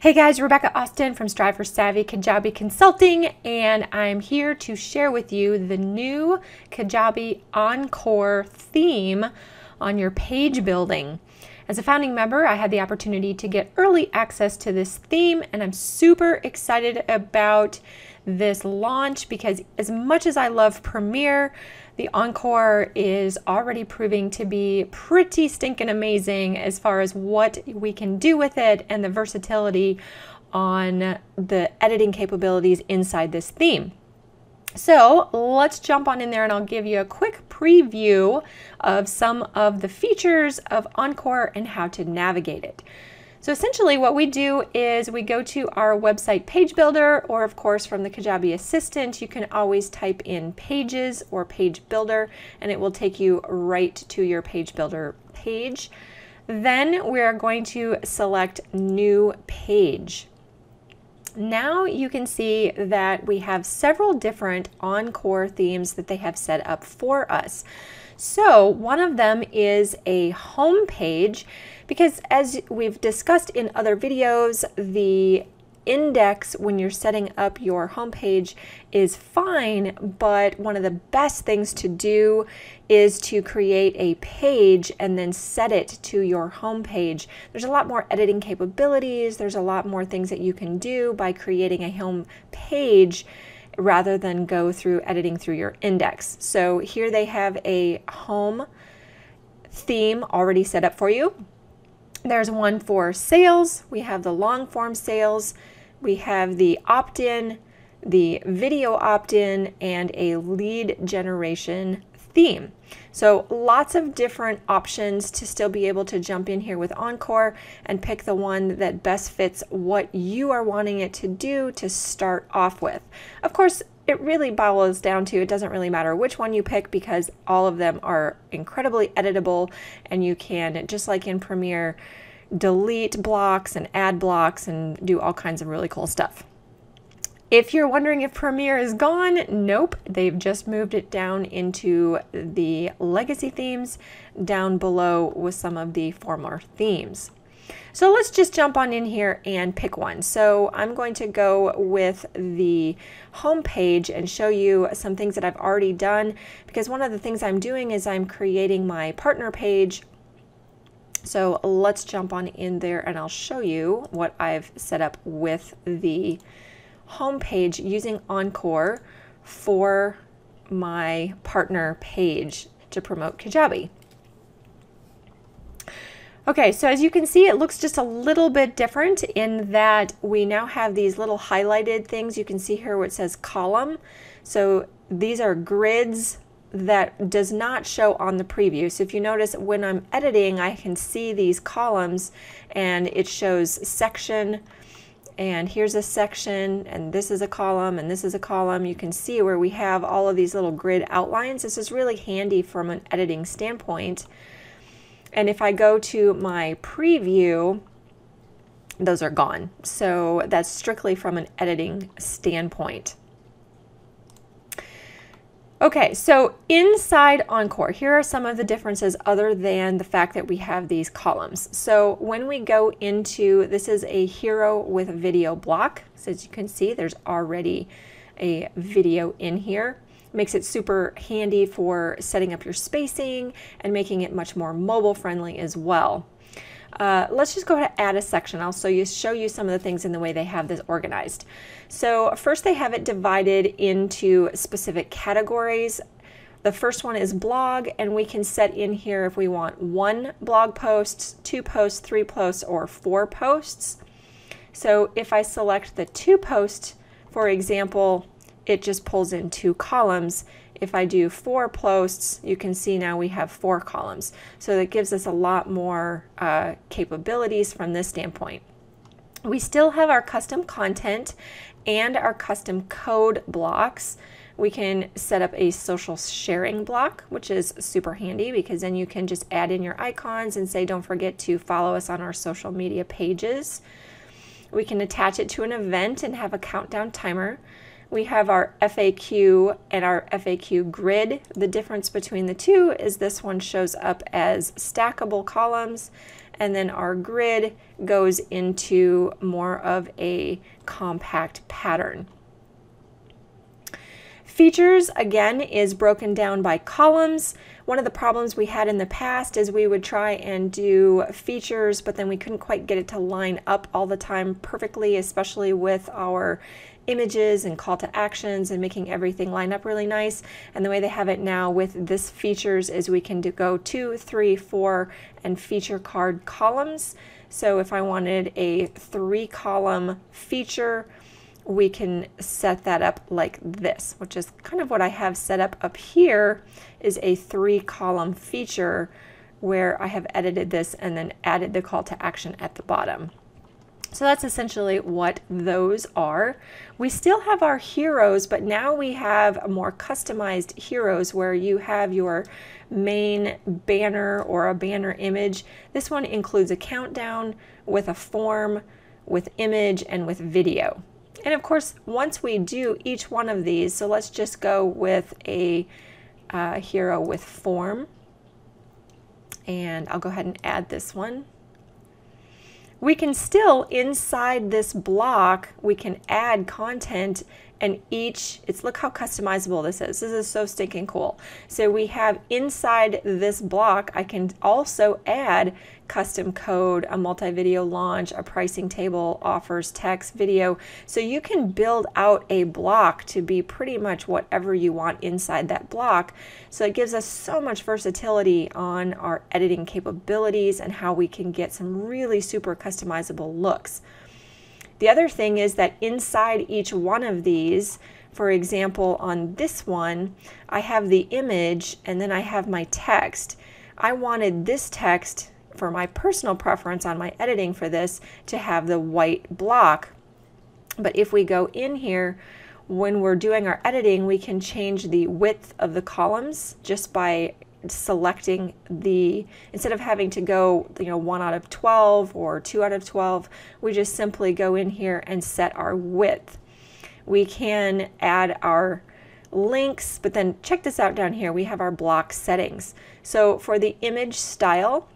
Hey guys, Rebecca Austin from Strive for Savvy Kajabi Consulting, and I'm here to share with you the new Kajabi Encore theme on your page building. As a founding member, I had the opportunity to get early access to this theme, and I'm super excited about this launch because as much as I love Premier, the Encore is already proving to be pretty stinking amazing as far as what we can do with it and the versatility on the editing capabilities inside this theme. So let's jump on in there and I'll give you a quick preview of some of the features of Encore and how to navigate it. So essentially what we do is we go to our website page builder or of course from the Kajabi Assistant you can always type in pages or page builder and it will take you right to your page builder page. Then we're going to select new page. Now you can see that we have several different Encore themes that they have set up for us. So one of them is a home page because as we've discussed in other videos, the index when you're setting up your homepage is fine, but one of the best things to do is to create a page and then set it to your homepage. There's a lot more editing capabilities, there's a lot more things that you can do by creating a home page rather than go through editing through your index. So here they have a home theme already set up for you. There's one for sales. We have the long form sales. We have the opt-in, the video opt-in, and a lead generation theme. So lots of different options to still be able to jump in here with Encore and pick the one that best fits what you are wanting it to do to start off with. Of course, it really boils down to it doesn't really matter which one you pick because all of them are incredibly editable and you can, just like in Premier, delete blocks and add blocks and do all kinds of really cool stuff. If you're wondering if Premier is gone, nope, they've just moved it down into the legacy themes down below with some of the former themes. So let's just jump on in here and pick one. So I'm going to go with the home page and show you some things that I've already done because one of the things I'm doing is I'm creating my partner page. So let's jump on in there and I'll show you what I've set up with the home page using Encore for my partner page to promote Kajabi. Okay, so as you can see, it looks just a little bit different in that we now have these little highlighted things. You can see here where it says column. So these are grids that does not show on the preview. So if you notice when I'm editing, I can see these columns and it shows section and here's a section and this is a column and this is a column. You can see where we have all of these little grid outlines. This is really handy from an editing standpoint. And if I go to my preview, those are gone. So that's strictly from an editing standpoint. Okay, so inside Encore, here are some of the differences other than the fact that we have these columns. So when we go into, this is a hero with a video block. So as you can see, there's already a video in here makes it super handy for setting up your spacing and making it much more mobile friendly as well. Uh, let's just go ahead and add a section. I'll show you, show you some of the things in the way they have this organized. So first they have it divided into specific categories. The first one is blog, and we can set in here if we want one blog post, two posts, three posts, or four posts. So if I select the two post, for example, it just pulls in two columns. If I do four posts, you can see now we have four columns. So that gives us a lot more uh, capabilities from this standpoint. We still have our custom content and our custom code blocks. We can set up a social sharing block, which is super handy because then you can just add in your icons and say, don't forget to follow us on our social media pages. We can attach it to an event and have a countdown timer we have our FAQ and our FAQ grid. The difference between the two is this one shows up as stackable columns and then our grid goes into more of a compact pattern. Features, again, is broken down by columns. One of the problems we had in the past is we would try and do features, but then we couldn't quite get it to line up all the time perfectly, especially with our images and call to actions and making everything line up really nice. And the way they have it now with this features is we can do, go two, three, four, and feature card columns. So if I wanted a three column feature, we can set that up like this, which is kind of what I have set up up here is a three column feature where I have edited this and then added the call to action at the bottom. So that's essentially what those are. We still have our heroes, but now we have more customized heroes where you have your main banner or a banner image. This one includes a countdown with a form, with image, and with video. And of course, once we do each one of these, so let's just go with a uh, hero with form. And I'll go ahead and add this one. We can still, inside this block, we can add content and each, it's look how customizable this is. This is so stinking cool. So we have inside this block, I can also add custom code, a multi-video launch, a pricing table, offers, text, video. So you can build out a block to be pretty much whatever you want inside that block. So it gives us so much versatility on our editing capabilities and how we can get some really super customizable looks. The other thing is that inside each one of these, for example, on this one, I have the image and then I have my text. I wanted this text for my personal preference on my editing for this to have the white block. But if we go in here, when we're doing our editing, we can change the width of the columns just by selecting the, instead of having to go, you know, 1 out of 12 or 2 out of 12, we just simply go in here and set our width. We can add our links, but then check this out down here. We have our block settings. So for the image style,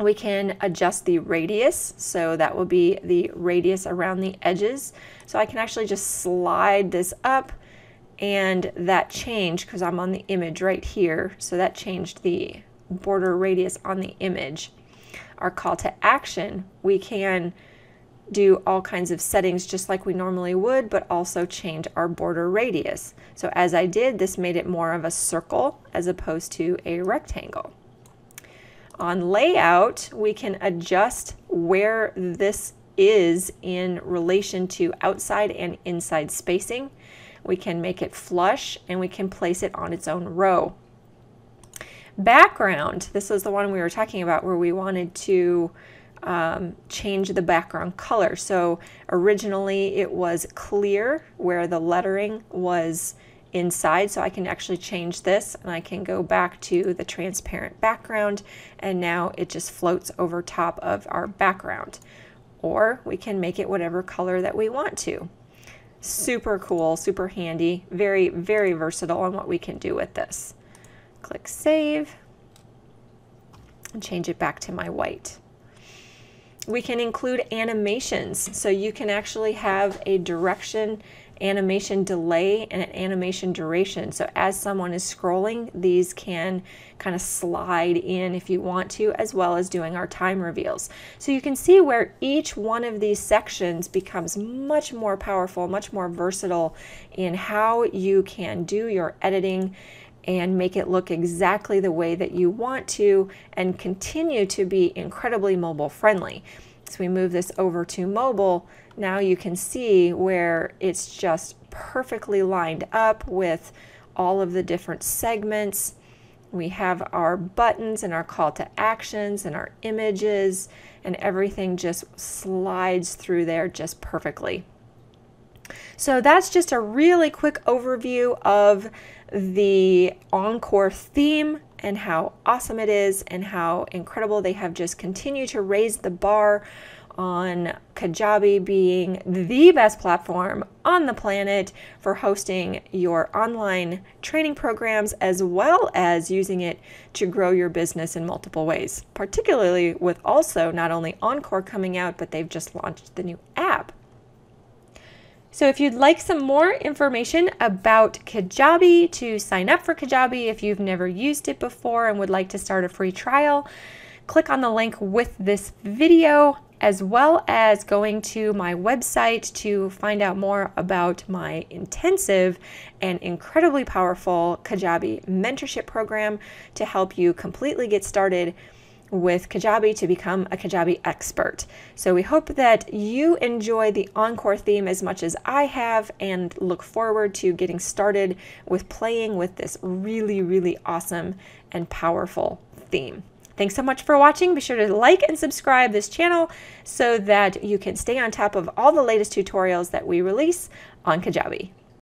we can adjust the radius. So that will be the radius around the edges. So I can actually just slide this up and that changed because I'm on the image right here. So that changed the border radius on the image. Our call to action, we can do all kinds of settings just like we normally would, but also change our border radius. So as I did, this made it more of a circle as opposed to a rectangle. On layout, we can adjust where this is in relation to outside and inside spacing. We can make it flush and we can place it on its own row. Background, this is the one we were talking about where we wanted to um, change the background color. So originally it was clear where the lettering was inside so I can actually change this and I can go back to the transparent background and now it just floats over top of our background or we can make it whatever color that we want to super cool super handy very very versatile on what we can do with this. Click save and change it back to my white we can include animations so you can actually have a direction animation delay and an animation duration. So as someone is scrolling, these can kind of slide in if you want to, as well as doing our time reveals. So you can see where each one of these sections becomes much more powerful, much more versatile in how you can do your editing and make it look exactly the way that you want to and continue to be incredibly mobile friendly. So we move this over to mobile, now you can see where it's just perfectly lined up with all of the different segments. We have our buttons and our call to actions and our images and everything just slides through there just perfectly. So that's just a really quick overview of the Encore theme and how awesome it is and how incredible they have just continued to raise the bar on Kajabi being the best platform on the planet for hosting your online training programs as well as using it to grow your business in multiple ways, particularly with also not only Encore coming out, but they've just launched the new app. So if you'd like some more information about Kajabi, to sign up for Kajabi if you've never used it before and would like to start a free trial, click on the link with this video as well as going to my website to find out more about my intensive and incredibly powerful Kajabi mentorship program to help you completely get started with Kajabi to become a Kajabi expert. So we hope that you enjoy the Encore theme as much as I have and look forward to getting started with playing with this really, really awesome and powerful theme. Thanks so much for watching. Be sure to like and subscribe this channel so that you can stay on top of all the latest tutorials that we release on Kajabi.